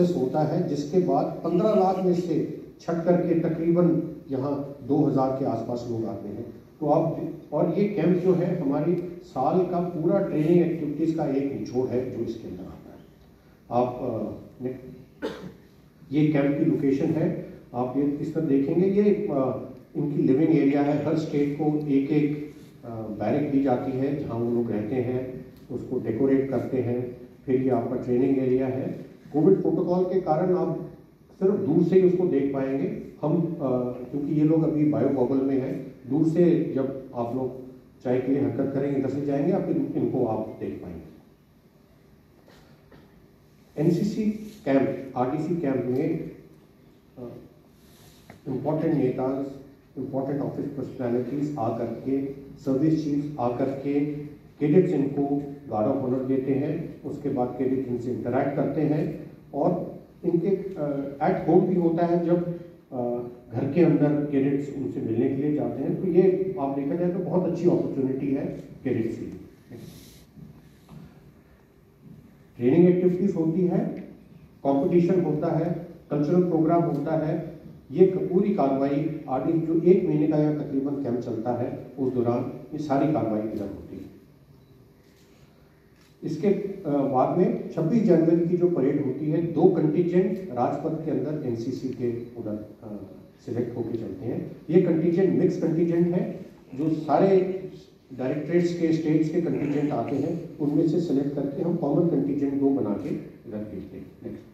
Process होता है, जिसके बाद 15 लाख में से छट करके तकरीबन यहाँ 2000 के आसपास लोग आते हैं। तो आप और ये कैंप जो है, हमारी साल का पूरा ट्रेनिंग एक्टिविटीज़ का एक निचोड़ है, जो इसके अंदर आता है। आप ये कैंप की लोकेशन है। आप ये इस पर देखेंगे, ये इनकी लिविंग एरिया है। हर स्टेट को एक एक बैरक दी जाती है, जहाँ वो लोग रहते हैं, उसको डेकोरेट करते हैं। फिर ये आपका ट्रेनिंग एरिया है। कोविड प्रोटोकॉल के कारण आप सिर्फ़ दूर से ही उसको देख पाएँगे। हम क्योंकि ये लोग अभी बायो गॉगल में हैं, दूर से जब आप लोग चाय के लिए हरकत करेंगे, इधर से जाएँगे आप इनको आप देख पाएँगे। एनसीसी कैंप आरटीसी कैंप में इम्पोर्टेंट नेताज इम्पोर्टेंट ऑफ़िस पर्सनैलिटीज आकर के सर्विस चीफ आकर के कैडेट्स इनको गार्ड ऑफ़ ऑनर देते हैं, उसके बाद कैडेट इनसे इंटरेक्ट करते हैं और इनके एट होम भी होता है जब घर के अंदर कैडेट्स उनसे मिलने के लिए जाते हैं तो ये आप देखा जाए तो बहुत अच्छी अपॉर्चुनिटी है कैडेट्स की। ट्रेनिंग एक्टिविटीज़ होती है कंपटीशन होता है कल्चरल प्रोग्राम होता है, ये पूरी कार्रवाई आगे जो एक महीने का या तकरीबन कैंप चलता है, उस दौरान ये सारी कार्रवाई इधर होती है। इसके बाद में 26 जनवरी की जो परेड होती है, दो कंटीजेंट राजपथ के अंदर एनसीसी के उधर सिलेक्ट होके चलते हैं। ये कंटीजेंट मिक्स कंटीजेंट है, जो सारे डायरेक्टरेट्स के स्टेट्स के कंटीजेंट आते हैं, उनमें से सिलेक्ट करके हम कॉमन कंटीजेंट दो बना के इधर भेजते हैं। नेक्स्ट